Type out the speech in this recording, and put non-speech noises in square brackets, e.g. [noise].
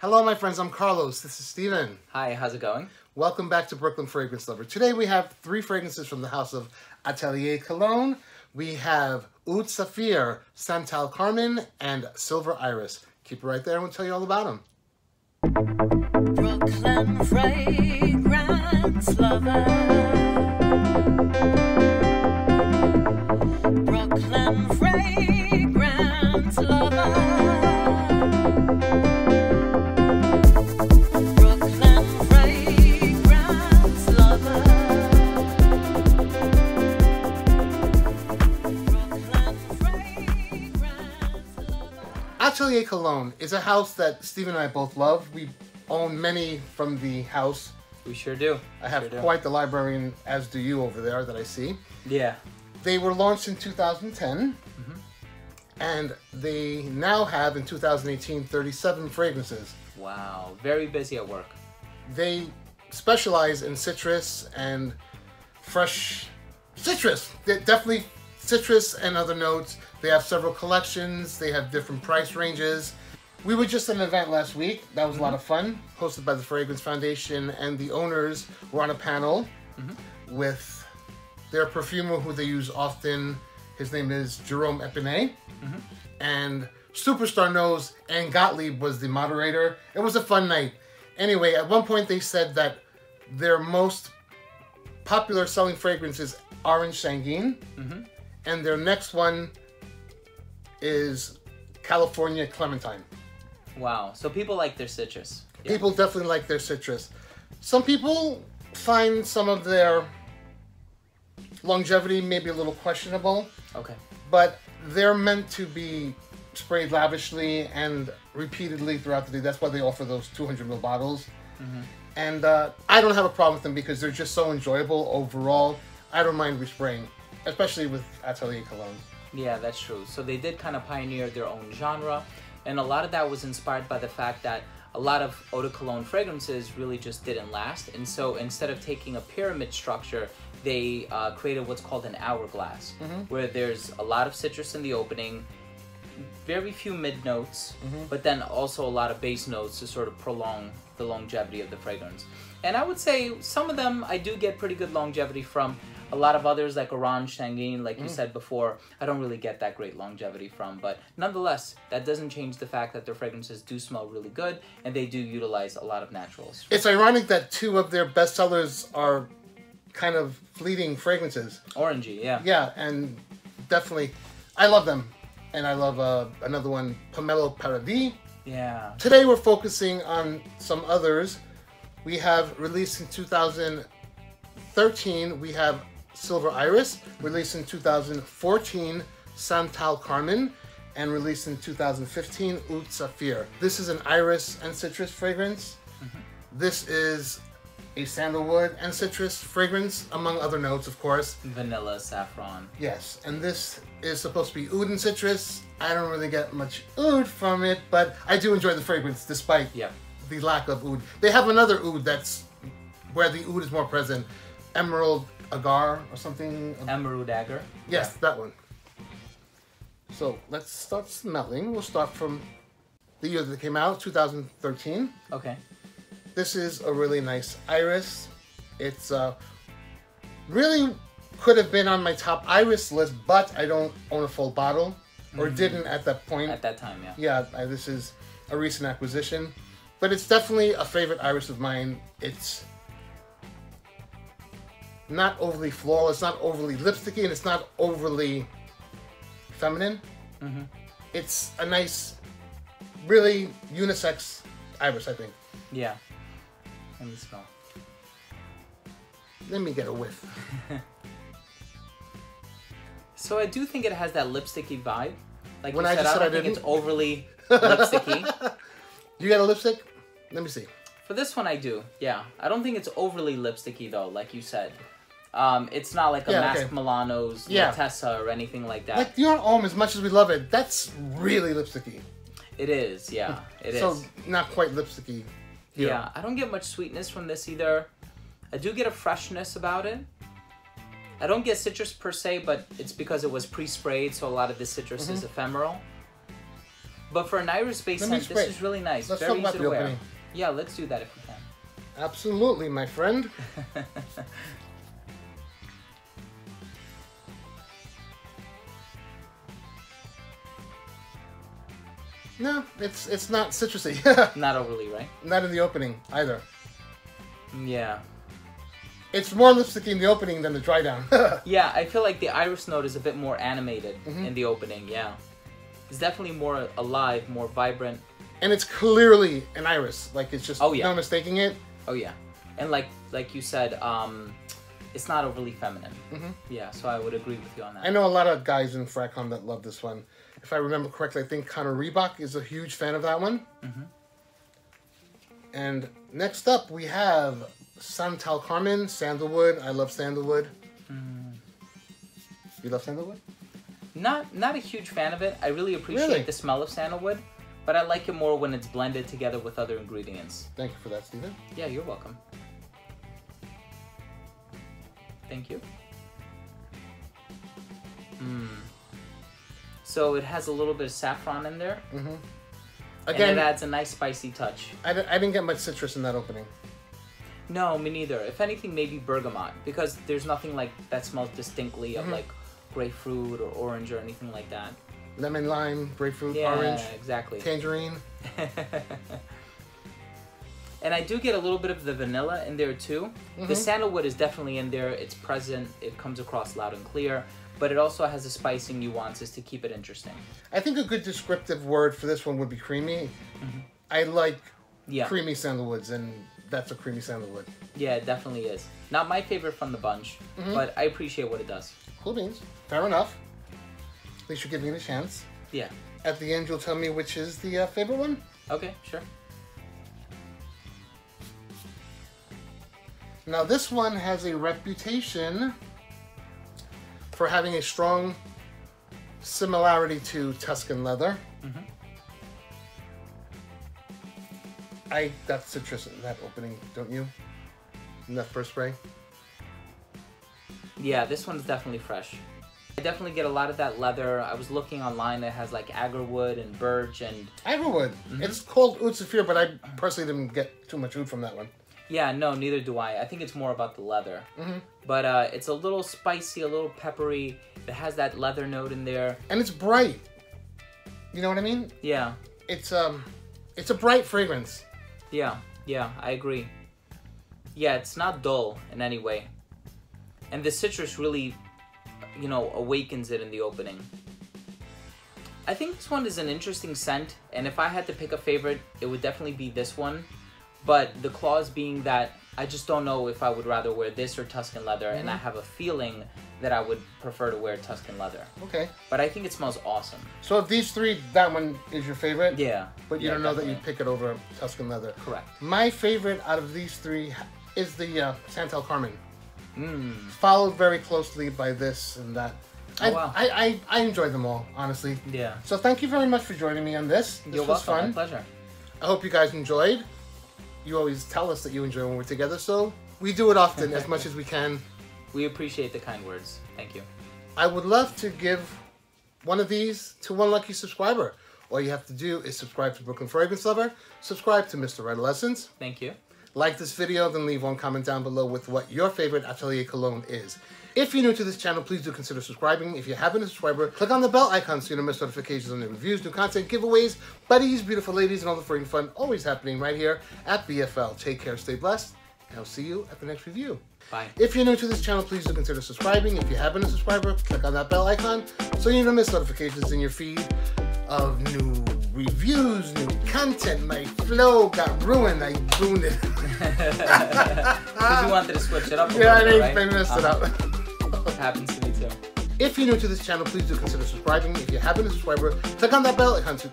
Hello, my friends. I'm Carlos. This is Steven. Hi, how's it going? Welcome back to Brooklyn Fragrance Lover. Today we have three fragrances from the house of Atelier Cologne. We have Oud Saphir, Santal Carmin, and Silver Iris. Keep it right there and we'll tell you all about them. Brooklyn fragrance lover. Atelier Cologne is a house that Steve and I both love. We own many from the house. We sure do. I have Sure do. quite the library, as do you over there that I see. Yeah. They were launched in 2010, Mm-hmm. and they now have in 2018 37 fragrances. Wow. Very busy at work. They specialize in citrus and fresh citrus. They- definitely citrus and other notes. They have several collections. They have different price ranges. We were just at an event last week. That was a lot of fun, hosted by the Fragrance Foundation, and the owners were on a panel mm-hmm. with their perfumer who they use often. His name is Jerome Epinette. Mm-hmm. And Superstar nose Ann Gottlieb was the moderator. It was a fun night. Anyway, at one point they said that their most popular selling fragrance is Orange Sanguine. Mm-hmm. And their next one is California Clementine. Wow. So people like their citrus. Yeah. People definitely like their citrus. Some people find some of their longevity maybe a little questionable, Okay. but they're meant to be sprayed lavishly and repeatedly throughout the day. That's why they offer those 200 ml bottles. And uh, I don't have a problem with them because they're just so enjoyable overall. I don't mind respraying, especially with Atelier Cologne. Yeah, that's true. So they did kind of pioneer their own genre, and a lot of that was inspired by the fact that a lot of eau de cologne fragrances really just didn't last. And so instead of taking a pyramid structure, they uh, created what's called an hourglass, where there's a lot of citrus in the opening, very few mid notes, but then also a lot of base notes to sort of prolong the longevity of the fragrance. And I would say some of them I do get pretty good longevity from. A lot of others, like Orange Sanguine, like you said before, I don't really get that great longevity from. But nonetheless, that doesn't change the fact that their fragrances do smell really good and they do utilize a lot of naturals. It's ironic that two of their bestsellers are kind of fleeting fragrances. Orangey, yeah. Yeah, and definitely, I love them. And I love uh, another one, Pomelo Paradis. Yeah. Today we're focusing on some others. We have released in 2013, we have Silver Iris, released in 2014, Santal Carmin, and released in 2015, Oud Saphir. This is an iris and citrus fragrance. Mm-hmm. This is a sandalwood and citrus fragrance, among other notes, of course. Vanilla, saffron. Yes, and this is supposed to be oud and citrus. I don't really get much oud from it, but I do enjoy the fragrance despite Yep. the lack of oud. They have another oud that's where the oud is more present, emerald agar or something. Emerald Agar. yes, that one. So let's start smelling. We'll start from the year that it came out, 2013. Okay. This is a really nice iris. It's uh, really could have been on my top iris list, but I don't own a full bottle or didn't at that point. At that time, yeah. yeah, I, this is a recent acquisition, but it's definitely a favorite iris of mine. It's not overly flawless, not overly lipsticky, and it's not overly feminine. Mm-hmm. It's a nice, really unisex iris, I think. Yeah. Let me smell. Let me get a whiff. [laughs] So I do think it has that lipsticky vibe. Like When you I said, just I said I don't think it's overly [laughs] lipsticky. You got a lipstick? Let me see. For this one, I do. Yeah, I don't think it's overly lipsticky though, like you said. Um, it's not like a Yeah, Masque okay. Milano's Yeah. L'Attesa or anything like that. Like Dior Homme, as much as we love it, that's really lipsticky. it is, yeah, [laughs] it is. So not quite lipsticky. here. Yeah, I don't get much sweetness from this either. I do get a freshness about it. I don't get citrus per se, but it's because it was pre-sprayed, so a lot of the citrus is ephemeral. But for an iris base scent, this is really nice. Let's Very talk about easy the to wear. opening. Yeah, let's do that if we can. Absolutely, my friend. [laughs] No, it's it's not citrusy. [laughs] Not overly, right? not in the opening either. Yeah. It's more lipsticky in the opening than the dry down. [laughs] Yeah, I feel like the iris note is a bit more animated Mm-hmm. in the opening. Yeah, it's definitely more alive, more vibrant. and it's clearly an iris. Like it's just Oh, yeah. no mistaking it. Oh yeah, and like like you said, um, it's not overly feminine. Mhm. Yeah, so I would agree with you on that. I know a lot of guys in Fragcom that love this one. If I remember correctly, I think Connor Reebok is a huge fan of that one. Mm-hmm. And next up, we have Santal Carmin, Sandalwood. I love Sandalwood. Mm. You love Sandalwood? Not not a huge fan of it. I really appreciate Really? the smell of sandalwood, but I like it more when it's blended together with other ingredients. Thank you for that, Steven. Yeah, you're welcome. Thank you. Mm. So it has a little bit of saffron in there, Mm-hmm. and Again, it adds a nice spicy touch. I, I didn't get much citrus in that opening. No, me neither. If anything, maybe bergamot because there's nothing like that smells distinctly of Mhm. like grapefruit or orange or anything like that. Lemon, lime, grapefruit, yeah, orange, exactly. tangerine. [laughs] and I do get a little bit of the vanilla in there too. The Mhm. sandalwood is definitely in there. It's present. It comes across loud and clear. But it also has the spicing nuances to keep it interesting. I think a good descriptive word for this one would be creamy. I like Mm-hmm. Yeah, creamy sandalwoods, and that's a creamy sandalwood. yeah, it definitely is. Not my favorite from the bunch, Mhm. but I appreciate what it does. Cool beans. Fair enough. At least you're giving me a chance. Yeah. At the end, you'll tell me which is the uh, favorite one. Okay, sure. Now, this one has a reputation for having a strong similarity to Tuscan leather. Mhm. I got citrus in that opening, don't you? In that first spray. Yeah, this one's definitely fresh. I definitely get a lot of that leather. I was looking online that has like agarwood and birch and Ivorwood. Mm-hmm. It's called Oud Saphir, but I personally didn't get too much oud from that one. Yeah, no, neither do I. I think it's more about the leather. Mhm. But uh, it's a little spicy, a little peppery. It has that leather note in there. And it's bright. You know what I mean? Yeah, It's um, it's a bright fragrance. yeah, yeah, I agree. Yeah, it's not dull in any way. And the citrus really, you know, awakens it in the opening. I think this one is an interesting scent, and if I had to pick a favorite, it would definitely be this one. But the clause being that I just don't know if I would rather wear this or Tuscan leather, and I have a feeling that I would prefer to wear Tuscan leather. Okay. But I think it smells awesome. So of these three, that one is your favorite. Yeah. But you yeah, don't know that you pick it over Tuscan leather. Correct. My favorite out of these three is the uh, Santal Carmin, Mmm. followed very closely by this and that. I, Oh, wow. I, I, I enjoyed them all, honestly. Yeah. So thank you very much for joining me on this. This You're was welcome. fun. My pleasure. I hope you guys enjoyed. You always tell us that you enjoy when we're together, so we do it often as much as we can. [laughs] We appreciate the kind words. Thank you. I would love to give one of these to one lucky subscriber. All you have to do is subscribe to Brooklyn Fragrance Lover, subscribe to Mr. Redolessence, Thank you. Like this video, then leave one comment down below with what your favorite Atelier Cologne is. If you're new to this channel, please do consider subscribing. If you haven't a subscriber, click on the bell icon so you don't miss notifications on new reviews, new content, giveaways, buddies, beautiful ladies, and all the free fun always happening right here at BFL. Take care, stay blessed, and I'll see you at the next review. Bye. If you're new to this channel, please do consider subscribing. If you haven't a subscriber, click on that bell icon so you don't miss notifications in your feed of new reviews, new content. My flow got ruined. I ruined it. [laughs] Because you wanted to switch it up. Yeah, I, bit, I right? messed it Uh-huh. up. [laughs] Happens to me too. If you're new to this channel, please do consider subscribing. If you haven't a subscriber, click on that bell icon to